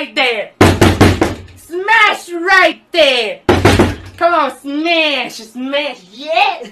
right there. Smash right there. Come on, smash, smash, yeah.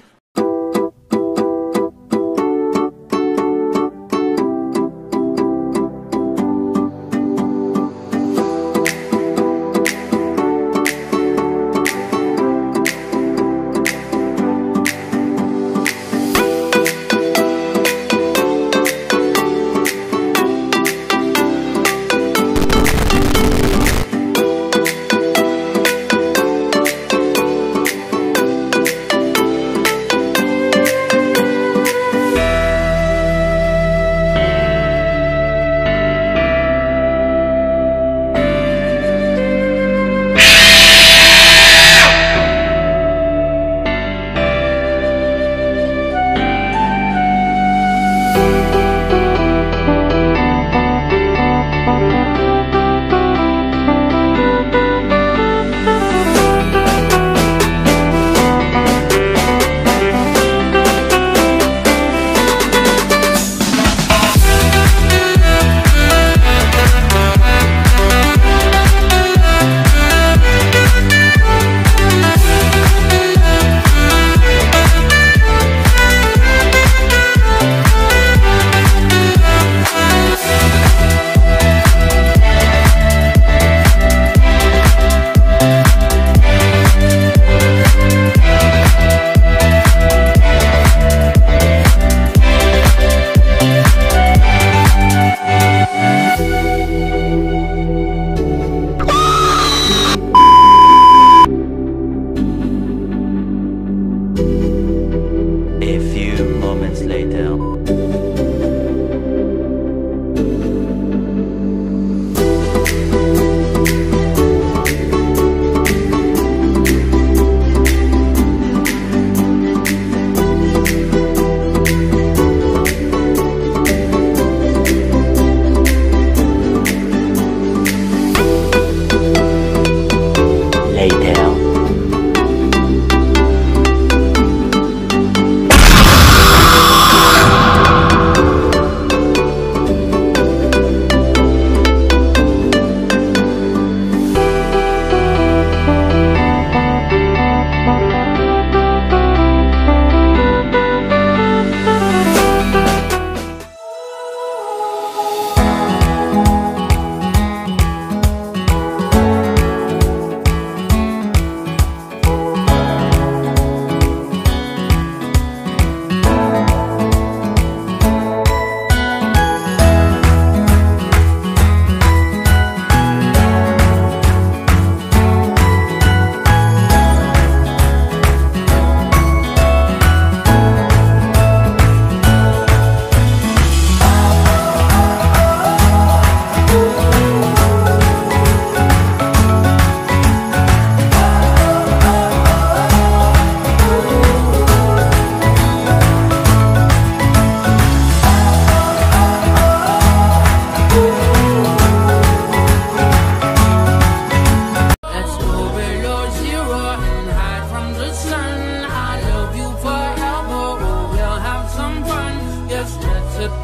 later.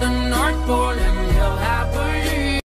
the North Pole